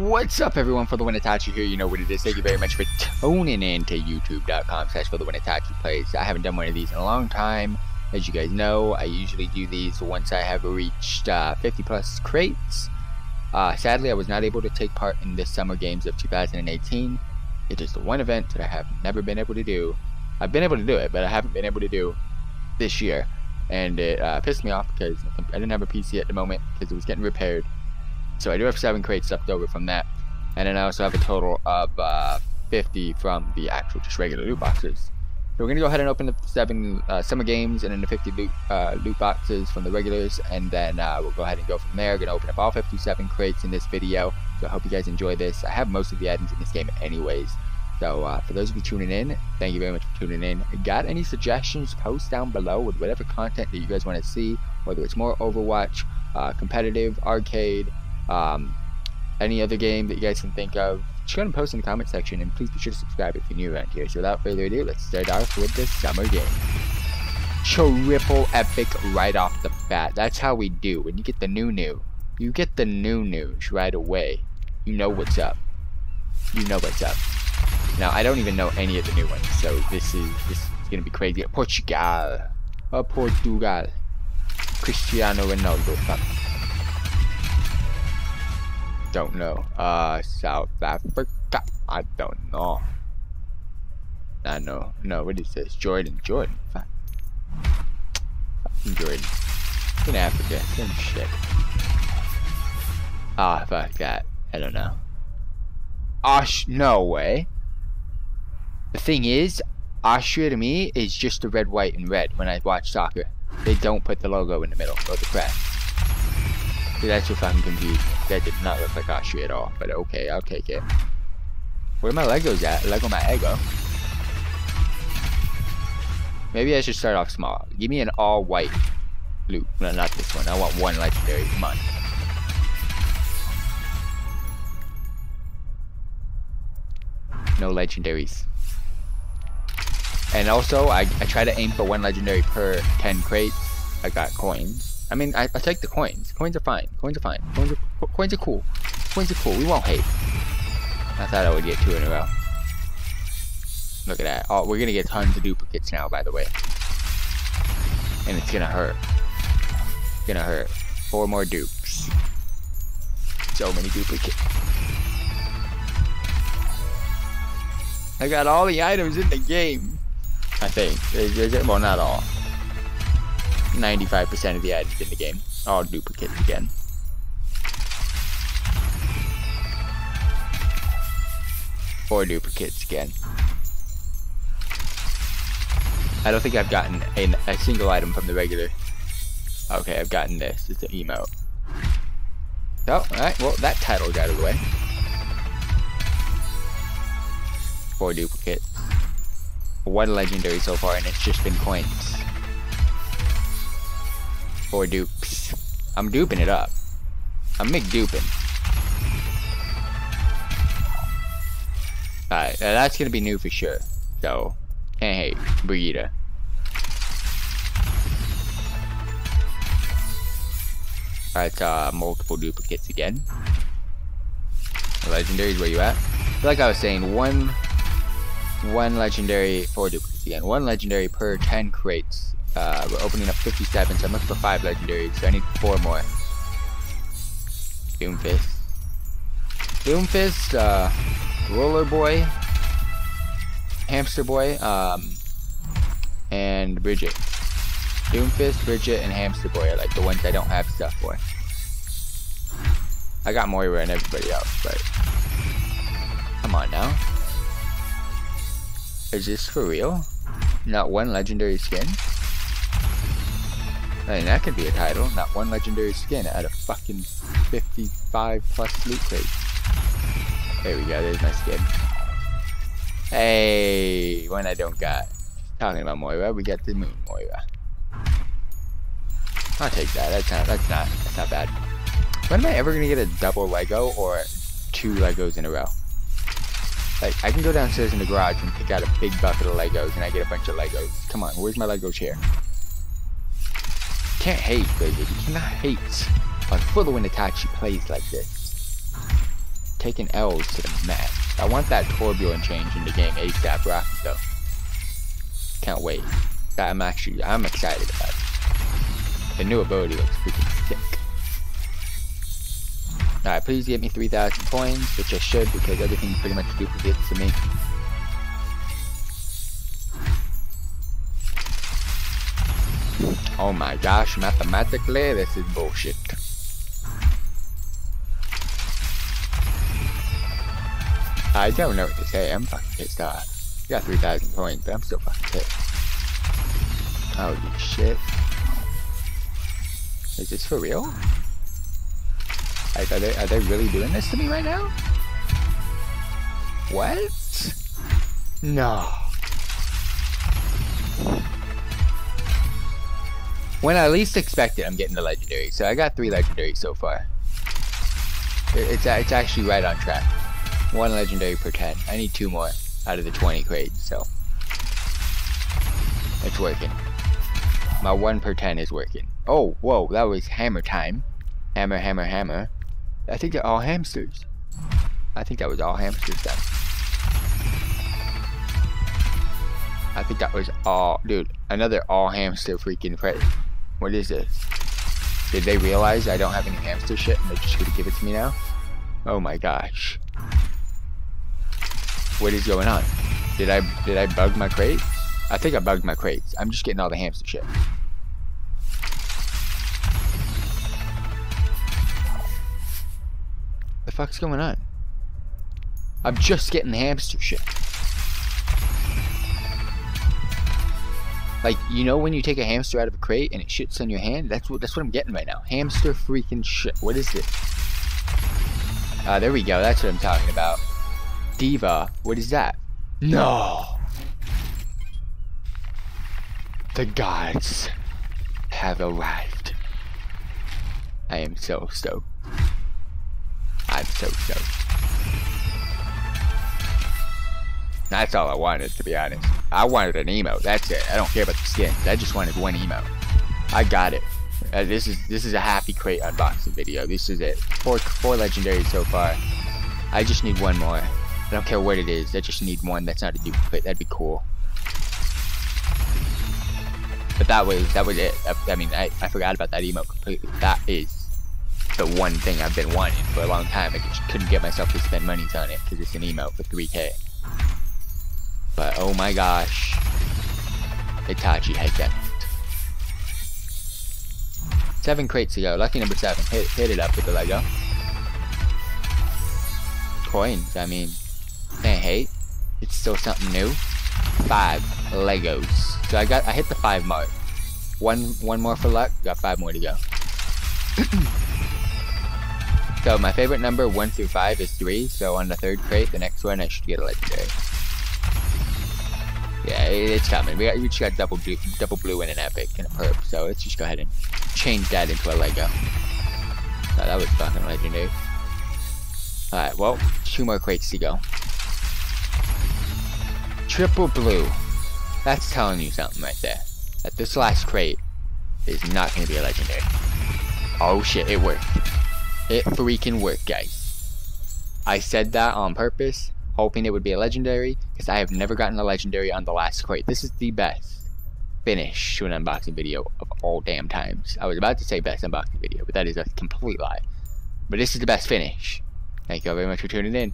What's up everyone, for the win Itachi here, you know what it is. Thank you very much for tuning in to youtube.com slash for the win Itachi plays. I haven't done one of these in a long time. As you guys know, I usually do these once I have reached uh, 50 plus crates. Uh, sadly, I was not able to take part in the Summer Games of 2018. It is the one event that I have never been able to do. I've been able to do it, but I haven't been able to do this year. And it uh, pissed me off because I didn't have a PC at the moment because it was getting repaired. So I do have seven crates left over from that. And then I also have a total of uh, 50 from the actual just regular loot boxes. So we're going to go ahead and open the seven uh, summer games and then the 50 loot, uh, loot boxes from the regulars. And then uh, we'll go ahead and go from there. Going to open up all 57 crates in this video. So I hope you guys enjoy this. I have most of the items in this game anyways. So uh, for those of you tuning in, thank you very much for tuning in. Got any suggestions, post down below with whatever content that you guys want to see. Whether it's more Overwatch, uh, competitive, arcade, um, any other game that you guys can think of, just go and post in the comment section and please be sure to subscribe if you're new around here. So without further ado, let's start off with the summer game. Triple epic right off the bat. That's how we do. When you get the new new, you get the new news right away. You know what's up. You know what's up. Now I don't even know any of the new ones, so this is this is gonna be crazy. Portugal, oh Portugal, Cristiano Ronaldo. Don't know. Uh, South Africa. I don't know. I know. No, what is this? Jordan. Jordan. Fuck. Fucking Jordan. In Africa. Same shit. Ah, oh, fuck that. I don't know. Osh, no way. The thing is, Austria to me is just the red, white, and red when I watch soccer. They don't put the logo in the middle or the crest. That's if I'm confused. That did not look like Austria at all, but okay, I'll take it. Where are my Legos at? Lego my ego. Maybe I should start off small. Give me an all white loot. No, not this one. I want one legendary. Come on. No legendaries. And also, I, I try to aim for one legendary per 10 crates. I got coins. I mean, I, I take the coins. Coins are fine. Coins are fine. Coins are, coins are cool. Coins are cool. We won't hate. I thought I would get two in a row. Look at that. Oh, we're gonna get tons of duplicates now, by the way. And it's gonna hurt. Gonna hurt. Four more dupes. So many duplicates. I got all the items in the game. I think. Well, not all. 95% of the items in the game. are duplicates again. Four duplicates again. I don't think I've gotten a, a single item from the regular. Okay, I've gotten this. It's an emote. Oh, alright, well, that title got out of the way. Four duplicates. One legendary so far, and it's just been coins. Four dupes. I'm duping it up. I'm McDuping. Alright, that's gonna be new for sure. So, can't. Brigitte. Alright, uh, multiple duplicates again. Legendaries, where you at? Like I was saying, one, one legendary, four duplicates again. One legendary per 10 crates uh, we're opening up 57, so I'm looking for 5 legendaries, so I need 4 more. Doomfist. Doomfist, uh, Roller Boy, Hamster Boy, um, and Bridget. Doomfist, Bridget, and Hamster Boy are like the ones I don't have stuff for. I got Moira and everybody else, but... Come on now. Is this for real? Not one legendary skin? I mean, that could be a title. Not one legendary skin out of fucking 55 plus loot crates. There we go, there's my skin. Hey, one I don't got. Talking about Moira, we got the Moon Moira. I'll take that. That's not. That's not. That's not bad. When am I ever gonna get a double Lego or two Legos in a row? Like, I can go downstairs in the garage and pick out a big bucket of Legos, and I get a bunch of Legos. Come on, where's my Lego chair? Can't hate, baby. You cannot hate on full when Itachi plays like this. taking L's to the max. I want that Torbjorn change in the game ASAP Rocket though. Can't wait. I'm actually, I'm excited about it. The new ability looks freaking sick. Alright, please give me 3,000 coins, which I should because everything pretty much duplicates to me. Oh my gosh, mathematically, this is bullshit. I don't know what to say, I'm fucking pissed off. got 3,000 points, but I'm still fucking pissed. Holy shit. Is this for real? Like, are they, are they really doing this to me right now? What? No. When I least expect it, I'm getting the legendary. So I got three legendaries so far. It's, it's actually right on track. One legendary per 10. I need two more out of the 20 crates, so. It's working. My 1 per 10 is working. Oh, whoa, that was hammer time. Hammer, hammer, hammer. I think they're all hamsters. I think that was all hamsters then. I think that was all, dude, another all hamster freaking crate. What is this? Did they realize I don't have any hamster shit and they're just gonna give it to me now? Oh my gosh. What is going on? Did I did I bug my crate? I think I bugged my crates. I'm just getting all the hamster shit. The fuck's going on? I'm just getting the hamster shit. Like, you know when you take a hamster out of a crate and it shits on your hand? That's what that's what I'm getting right now. Hamster freaking shit. What is this? Ah, uh, there we go. That's what I'm talking about. D.Va. What is that? No! The gods have arrived. I am so stoked. I'm so stoked. That's all I wanted, to be honest. I wanted an emote. That's it. I don't care about the skins. I just wanted one emote. I got it. Uh, this is this is a happy crate unboxing video. This is it. Four four legendaries so far. I just need one more. I don't care what it is. I just need one that's not a duplicate. That'd be cool. But that was that was it. I, I mean, I, I forgot about that emote completely. That is the one thing I've been wanting for a long time. I just couldn't get myself to spend monies on it because it's an emote for 3k. But oh my gosh, Itachi done it. Seven crates to go. Lucky number seven. Hit, hit it up with the Lego. Coins, I mean, can't hate. It's still something new. Five Legos. So I got, I hit the five mark. One, one more for luck. Got five more to go. So my favorite number, 1 through 5, is 3, so on the third crate, the next one, I should get a legendary. Yeah, it's coming. We, got, we got double blue, double blue and an epic and a perp, so let's just go ahead and change that into a Lego. Oh, that was fucking legendary. Alright, well, two more crates to go. Triple blue. That's telling you something right there. That this last crate is not going to be a legendary. Oh shit, it worked. It freaking worked, guys. I said that on purpose, hoping it would be a legendary, because I have never gotten a legendary on the last crate. This is the best finish to an unboxing video of all damn times. I was about to say best unboxing video, but that is a complete lie. But this is the best finish. Thank you all very much for tuning in.